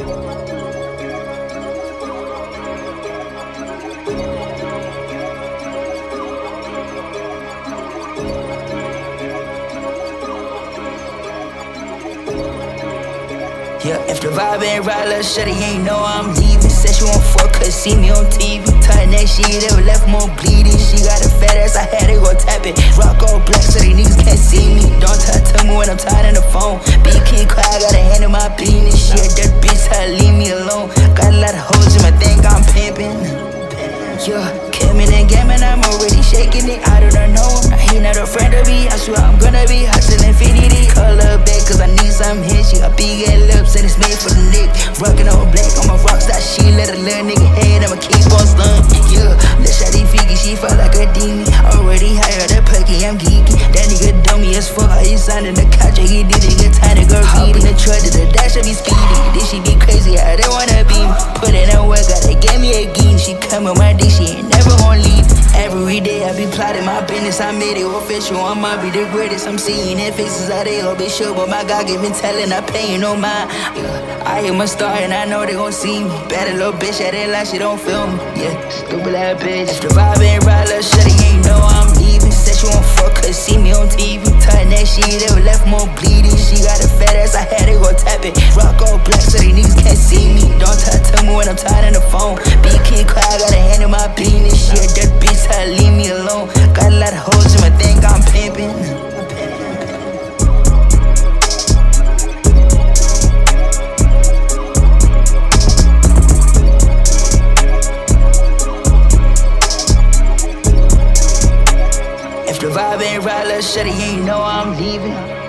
Yeah, if the vibe ain't right, let's shut it, ain't know I'm leaving. Said she won't fuck, cause see me on TV. Tight that shit, ever left more bleeding. She got a fat ass, I had to go tap it. Rock all black so they niggas can't see me. Don't talk to me when I'm tired on the phone. Made for the neck. Rockin' on black on my rockstar. She let a little nigga head. I'ma keep on stun. Yeah, let shawty figgy. She felt like a demon. Already hired a pucky. I'm geeky. That nigga dummy as fuck. He signed in the couch. He did it. Get tiny girl. Hop in the truck to the dash. I be speedy. This she be crazy. I don't wanna be me. Put it in work. Gotta get me a game. She come with my dick. She ain't never gonna leave. Every day I my business. I made it official. I'ma be the greatest. I'm seeing their faces out there. Be sure, but my God give me telling. I paying no mind. Yeah, I am a star and I know they gon' see me. Better little bitch, yeah, they like she don't feel me. Yeah, stupid ass bitch. If the vibe ain't right, shut it. Ain't know I'm vibe ain't right, let's shut it, you know I'm leaving.